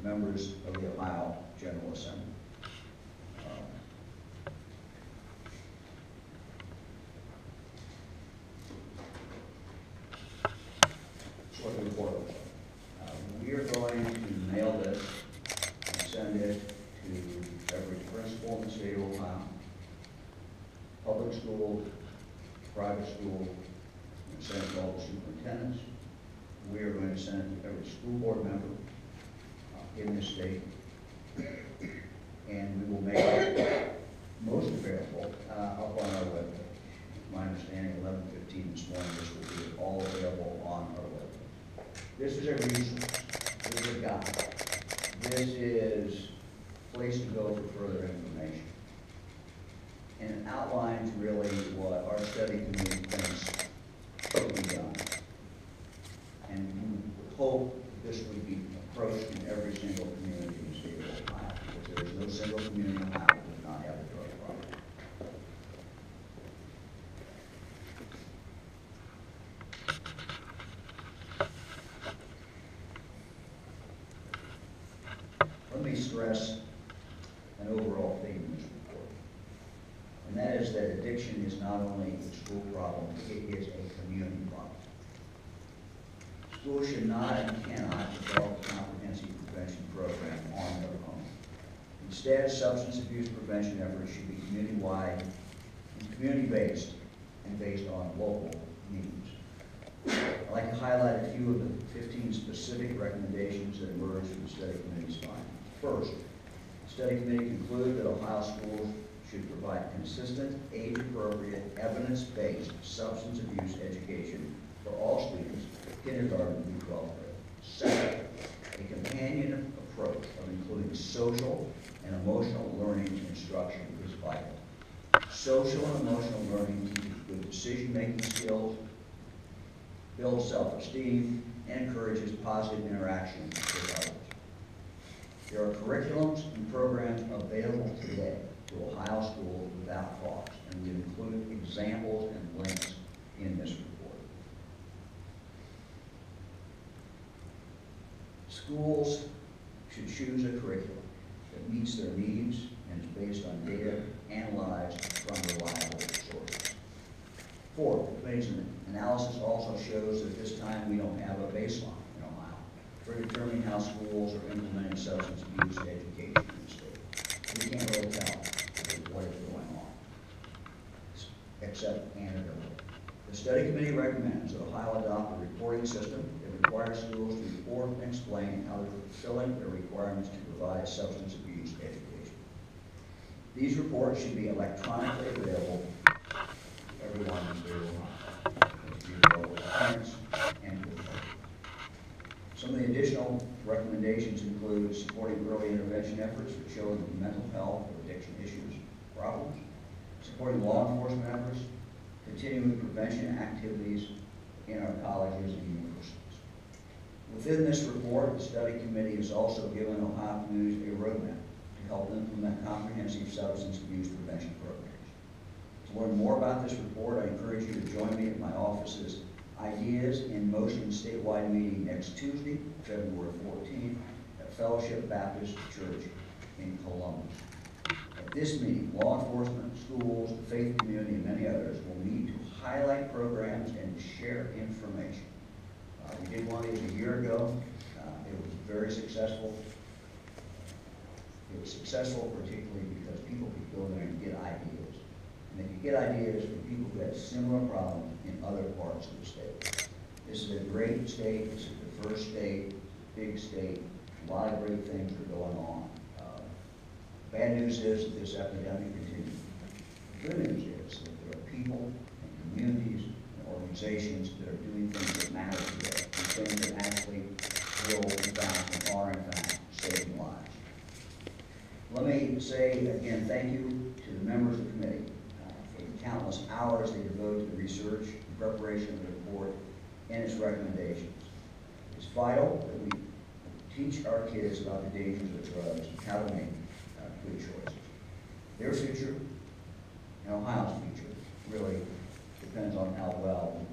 Members of the Ohio General Assembly. Um, report. Uh, We are going to mail this and send it to every principal in the state of Ohio, public school, private school, and send it to all the superintendents. We are going to send it to every school board member in the state. And we will make it most available uh, up on our webpage. My understanding, eleven fifteen this morning, this will be all available on our webpage. This is a resource, this is a guide. This is a place to go for further information. And it outlines really what our study committee thinks should be done. And we hope that this would be approached in every single community in the state of Ohio, because there is no single community in Ohio that does not have a drug problem. Let me stress an overall theme in this report. And that is that addiction is not only a school problem, it is a community problem. Schools should not and cannot develop a comprehensive prevention program on their own. Instead, substance abuse prevention efforts should be community-wide and community-based and based on local needs. I'd like to highlight a few of the 15 specific recommendations that emerged from the study committee's findings. First, the study committee concluded that Ohio schools should provide consistent, age-appropriate, evidence-based substance abuse education for all students, kindergarten through 12th grade. Second, a companion approach of including social and emotional learning instruction is vital. Social and emotional learning teaches good decision-making skills, builds self-esteem, and encourages positive interaction with others. There are curriculums and programs available today to Ohio schools without cost, and we include examples and links in this report. Schools should choose a curriculum that meets their needs and is based on data analyzed from reliable sources. Fourth, the analysis also shows that this time we don't have a baseline for determining how schools are implementing substance abuse education in the state. We can't really tell what is going on, except anecdotally. The study committee recommends that Ohio adopt a reporting system that requires schools to report and explain how they're fulfilling their requirements to provide substance abuse education. These reports should be electronically available to everyone in the state of Ohio, as you know, with parents and with the public. Some of the additional recommendations include supporting early intervention efforts for children with mental health or addiction issues, problems, supporting law enforcement efforts, continuing prevention activities in our colleges and universities. Within this report, the study committee has also given Ohio communities a roadmap to help implement comprehensive substance abuse prevention programs. To learn more about this report, I encourage you to join me at my office's Ideas in Motion statewide meeting next Tuesday, February 14th, at Fellowship Baptist Church in Columbus. At this meeting, law enforcement, schools, the faith community, and many others will meet to highlight programs and share information. Uh, We did one of these a year ago. Uh, It was very successful. It was successful particularly because people could go there and get ideas. And they could get ideas from people who had similar problems in other parts of the state. This is a great state, this is the first state, big state, a lot of great things are going on. Uh, Bad news is that this epidemic continues. The Good news is that there are people and communities and organizations that are doing things that matter today, and things that actually will, in fact, and are in fact, saving lives. Let me say again, thank you to the members of the committee uh, for the countless hours they devote to the research and preparation of the report and its recommendations. It's vital that we teach our kids about the dangers of drugs and how to make uh, good choices. Their future and Ohio's future really depends on how well